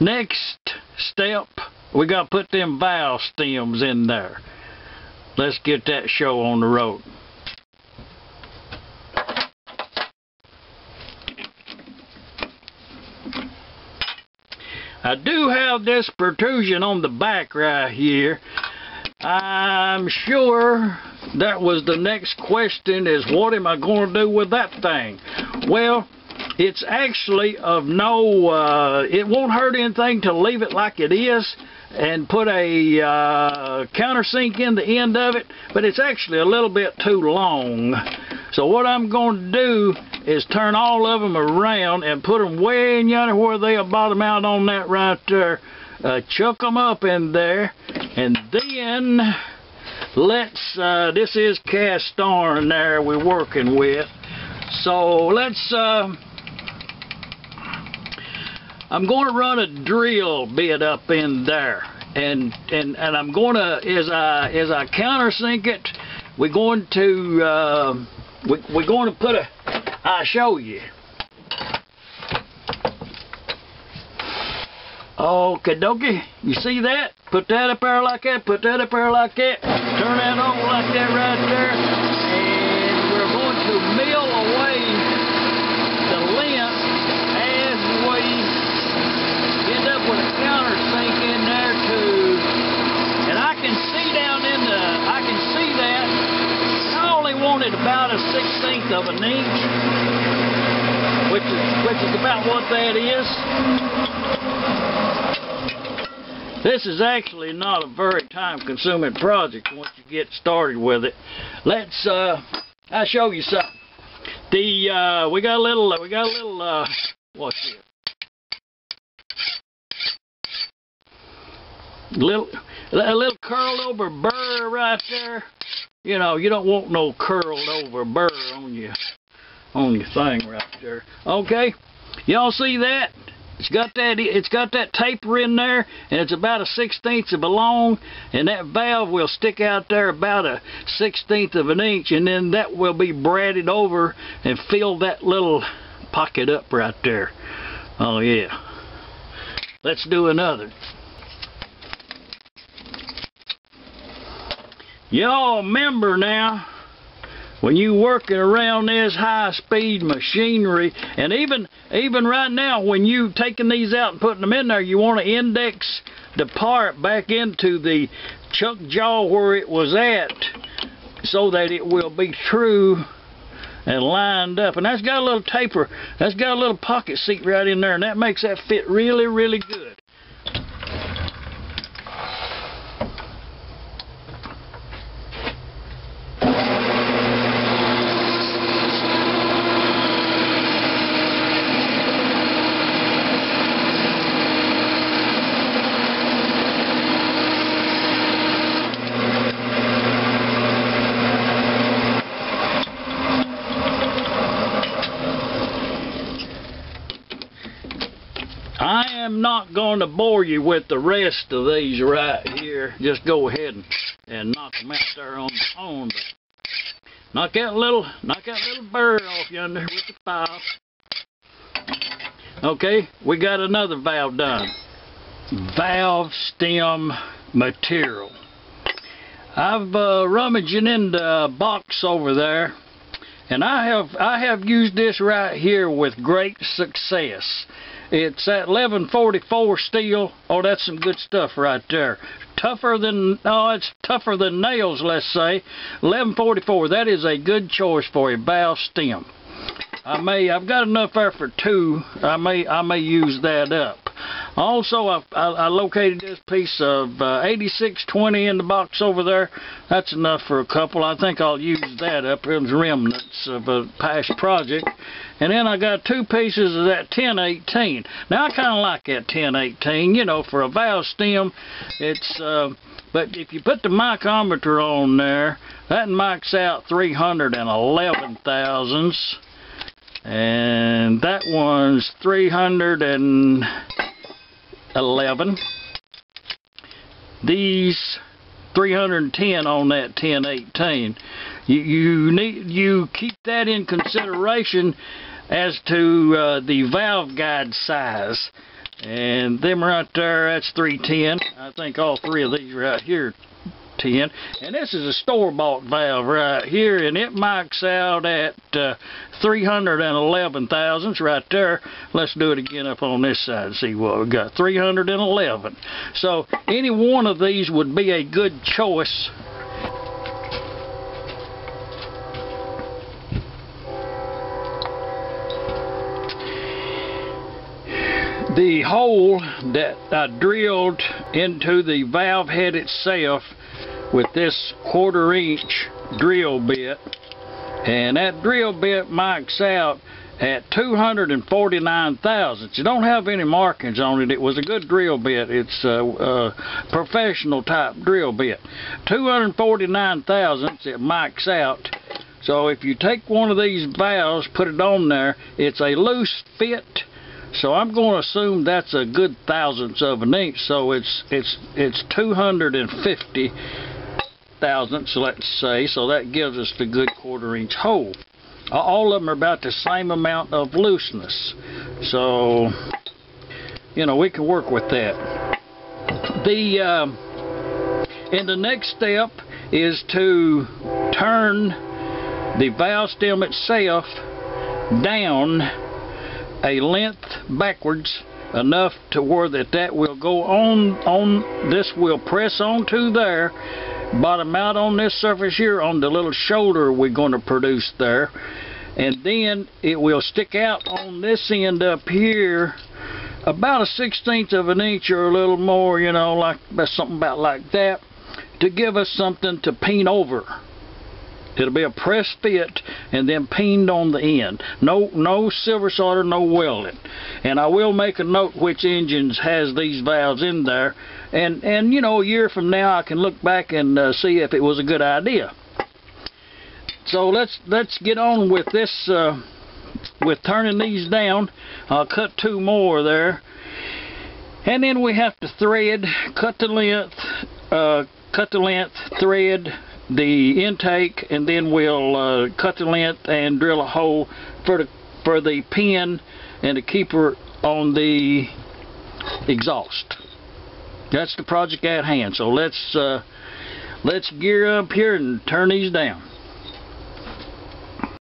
next step, we got to put them valve stems in there. Let's get that show on the road. I do have this protrusion on the back right here. I'm sure that was the next question is what am I going to do with that thing? Well, it's actually of no, uh, it won't hurt anything to leave it like it is and put a uh, countersink in the end of it, but it's actually a little bit too long. So what I'm going to do is turn all of them around and put them way in yonder where they'll bottom out on that right there. Uh, chuck them up in there, and then let's, uh, this is cast iron there we're working with. So let's, uh, I'm going to run a drill bit up in there. And, and, and I'm going to, as I, as I countersink it, we're going to, uh, we, we're going to put a, I'll show you. Okay, dokie. You see that? Put that up there like that. Put that up there like that. Turn that on like that right there. And we're going to mill away the length as we end up with a countersink in there too. And I can see down in the, I can see that. I only wanted about a sixteenth of an inch, which is which is about what that is. This is actually not a very time-consuming project once you get started with it. Let's, uh, I'll show you something. The, uh, we got a little, we got a little, uh, what's this? Little, a little curled over burr right there. You know, you don't want no curled over burr on your, on your thing right there. Okay, y'all see that? It's got that it's got that taper in there and it's about a sixteenth of a long and that valve will stick out there about a sixteenth of an inch and then that will be braided over and fill that little pocket up right there. Oh yeah. Let's do another. Y'all remember now when you working around this high speed machinery and even even right now when you taking these out and putting them in there you want to index the part back into the chuck jaw where it was at so that it will be true and lined up. And that's got a little taper that's got a little pocket seat right in there and that makes that fit really really good I am not going to bore you with the rest of these right here. Just go ahead and, and knock them out there on the. But knock that little, knock that little burr off yonder with the file. Okay, we got another valve done. Valve stem material. I've uh, rummaging in the box over there, and I have I have used this right here with great success. It's at 1144 steel. Oh, that's some good stuff right there. Tougher than, oh, it's tougher than nails, let's say. 1144, that is a good choice for a valve stem. I may, I've got enough there for two. I may, I may use that up. Also, I, I, I located this piece of uh, 8620 in the box over there. That's enough for a couple. I think I'll use that up. Was remnants of a past project. And then I got two pieces of that 1018. Now, I kind of like that 1018. You know, for a valve stem, it's... Uh, but if you put the micrometer on there, that mics out 311 thousandths. And that one's 311. These 310 on that 1018. You, you need you keep that in consideration as to uh, the valve guide size. And them right there, that's 310. I think all three of these right here 10. And this is a store-bought valve right here, and it marks out at uh, 311 thousandths right there. Let's do it again up on this side and see what we got. 311. So any one of these would be a good choice the hole that I drilled into the valve head itself with this quarter inch drill bit and that drill bit marks out at 249 thousandths. You don't have any markings on it. It was a good drill bit. It's a, a professional type drill bit. 249 thousandths it marks out. So if you take one of these valves, put it on there, it's a loose fit so I'm going to assume that's a good thousandths of an inch. So it's it's it's 250 thousandths, let's say. So that gives us the good quarter inch hole. All of them are about the same amount of looseness. So you know we can work with that. The uh, and the next step is to turn the valve stem itself down a length backwards enough to where that that will go on on this will press onto there bottom out on this surface here on the little shoulder we're going to produce there. And then it will stick out on this end up here about a sixteenth of an inch or a little more you know like something about like that to give us something to paint over It'll be a press fit and then peened on the end. No no silver solder, no welding. And I will make a note which engines has these valves in there. And, and you know, a year from now I can look back and uh, see if it was a good idea. So let's let's get on with this, uh, with turning these down. I'll cut two more there. And then we have to thread, cut the length, uh, cut the length, thread, the intake and then we'll uh, cut the length and drill a hole for the for the pin and the keeper on the exhaust. That's the project at hand. So let's uh, let's gear up here and turn these down.